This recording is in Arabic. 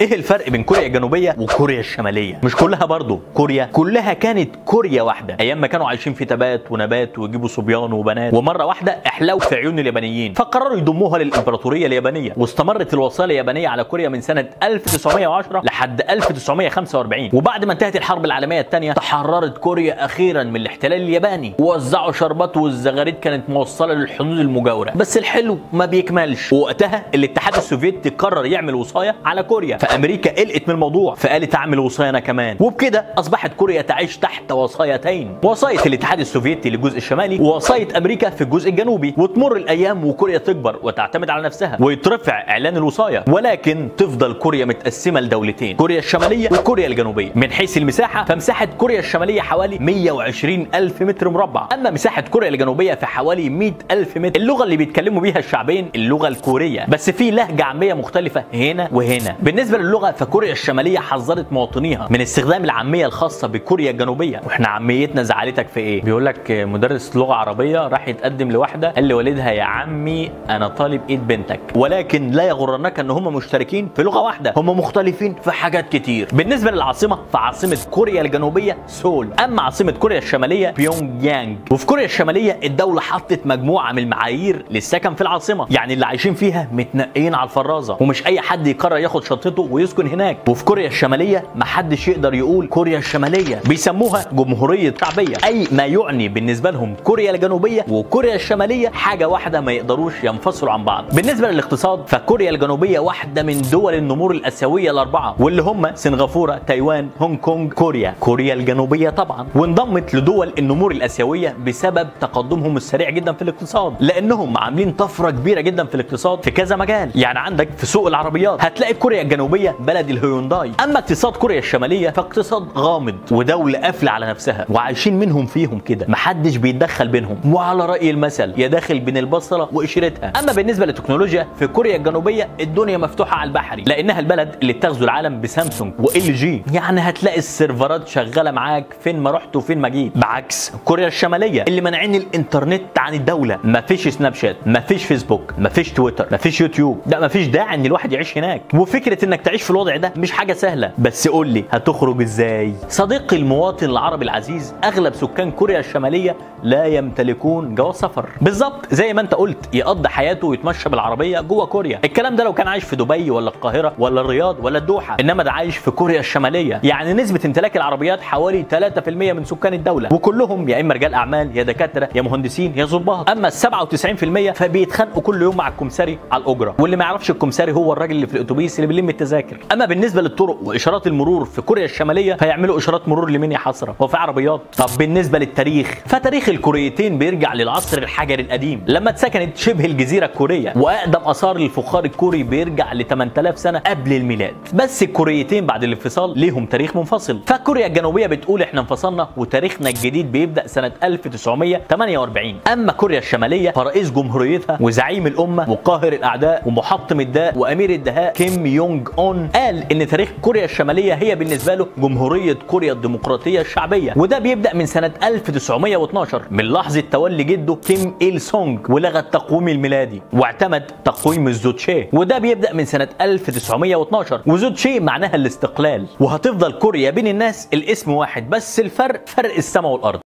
إيه الفرق بين كوريا الجنوبية وكوريا الشمالية؟ مش كلها برضو كوريا كلها كانت كوريا واحدة. أيام ما كانوا عايشين في تبات ونبات ويجيبوا صبيان وبنات ومرة واحدة احلوا في عيون اليابانيين فقرروا يضموها للإمبراطورية اليابانية واستمرت الوصايه اليابانية على كوريا من سنة 1910 لحد 1945 وبعد ما انتهت الحرب العالمية الثانية تحررت كوريا أخيرا من الاحتلال الياباني ووزعوا شربات والزغاريد كانت موصلة للحدود المجاورة. بس الحلو ما بيكملش. ووقتها الاتحاد السوفيتي قرر يعمل وصاية على كوريا. فأمريكا قلقت من الموضوع فقالت أعمل وصاية أنا كمان. وبكده أصبحت كوريا تعيش تحت وصايتين. وصاية الاتحاد السوفيتي للجزء الشمالي ووصاية أمريكا في الجزء الجنوبي. وتمر الأيام وكوريا تكبر وتعتمد على نفسها ويترفع إعلان الوصاية. ولكن تفضل كوريا متقسمة لدولتين كوريا الشمالية وكوريا الجنوبية. من حيث المساحة فمساحة كوريا الشمالية حوالي 120 ألف متر مربع. أما مساحة كوريا الجنوبية في حوالي 100 ألف متر. اللغة اللي بيتكلموا بيها الشعبين اللغة الكورية. بس في لهجة عامية مختلفة هنا وهنا. بالنسبة للغه فكوريا الشمالية حذرت مواطنيها من استخدام العامية الخاصة بكوريا الجنوبية. وإحنا عاميتنا زعلتك في إيه؟ بيقول لك مدرس لغة عربية راح يتقدم لواحدة قال لوالدها يا عمي أنا طالب إيد بنتك. ولكن لا يغرنك إن هم مشتركين في لغة واحدة هم مختلفين في حاجات كتير. بالنسبة للعاصمة فعاصمة كوريا الجنوبية سول. أما عاصمة كوريا الشمالية بيونج يانج وفي كوريا الشمالية الدولة حطت مجموعة من المعايير للسكن في العاصمة يعني اللي عايشين فيها متنقين على الفرازة ومش أي حد يقرر ياخد شنطته ويسكن هناك. وفي كوريا الشمالية محدش يقدر يقول كوريا الشمالية. بيسموها جمهورية شعبية. أي ما يعني بالنسبة لهم كوريا الجنوبية وكوريا الشمالية حاجة واحدة ما يقدروش ينفصلوا عن بعض. بالنسبة للاقتصاد فكوريا الجنوبية واحدة من دول النمور الأسيوية الأربعة واللي هم سنغافورة تايوان هونج كونج كوريا. كوريا الجنوبية طبعا وانضمت لدول النمور الأسيوية بسبب تقدمهم السريع جدا في الاقتصاد. لأنهم عاملين طفرة كبيرة جدا في الاقتصاد في كذا مجال. يعني عندك في سوق العربيات هتلاقي كوريا الجنوبية بلد الهيونداي. أما اقتصاد كوريا الشمالية فاقتصاد غامض ودولة قافلة على نفسها وعايشين منهم فيهم كده. محدش بيتدخل بينهم وعلى رأي المثل يا داخل بين البصلة وقشرتها أما بالنسبة للتكنولوجيا في كوريا الجنوبية الدنيا مفتوحة على البحري لأنها البلد اللي بتغزو العالم بسامسونج وإل جي. يعني هتلاقي السيرفرات شغالة معاك فين ما رحت وفين ما جيت. بعكس كوريا الشمالية اللي مانعين الإنترنت عن الدولة. مفيش سناب شات مفيش فيسبوك مفيش تويتر مفيش يوتيوب. لا مفيش داعي إن الواحد يعيش هناك. وفكرة إنك تعيش في الوضع ده مش حاجة سهلة. بس قول لي هتخرج إزاي؟ صديقي المواطن العربي العزيز أغلب سكان كوريا الشمالية لا يمتلكون جواز سفر. بالظبط زي ما أنت قلت يقضي حياته ويتمشى بالعربية جوه كوريا. الكلام ده لو كان عايش في دبي ولا القاهرة ولا الرياض ولا الدوحة إنما ده عايش في كوريا الشمالية. يعني نسبة امتلاك العربيات حوالي 3% من سكان الدولة. وكلهم يا إما رجال أعمال يا دكاترة يا مهندسين يا ظباط. أما ال 97% فبيتخانقوا كل يوم مع الكمساري على الأجرة. واللي ما يعرفش الكمساري هو الراجل اللي في الأتوبيس اللي بيلم التذاكر أما بالنسبة للطرق وإشارات المرور في كوريا الشمالية فيعملوا إشارات مرور لمين يا حسره وفي عربيات. طب بالنسبة للتاريخ فتاريخ الكوريتين بيرجع للعصر الحجري القديم. لما اتسكنت شبه الجزيرة الكوريه وأقدم آثار الفخار الكوري بيرجع ل 8000 سنة قبل الميلاد. بس الكوريتين بعد الانفصال ليهم تاريخ منفصل. فكوريا الجنوبية بتقول إحنا انفصلنا وتاريخنا الجديد بيبدأ سنة 1948 أما كوريا الشمالية فرئيس جمهوريتها وزعيم الأمة وقاهر الأعداء ومحطم الداء وأمير الدهاء كيم يونج اون قال إن تاريخ كوريا الشمالية هي بالنسبة له جمهورية كوريا الديمقراطية الشعبية. وده بيبدأ من سنة 1912 من لحظة تولي جده كيم إيل سونج ولغى التقويم الميلادي واعتمد تقويم الزوتشي وده بيبدأ من سنة 1912 وزوتشي معناها الاستقلال. وهتفضل كوريا بين الناس الاسم واحد بس الفرق فرق السماء والأرض.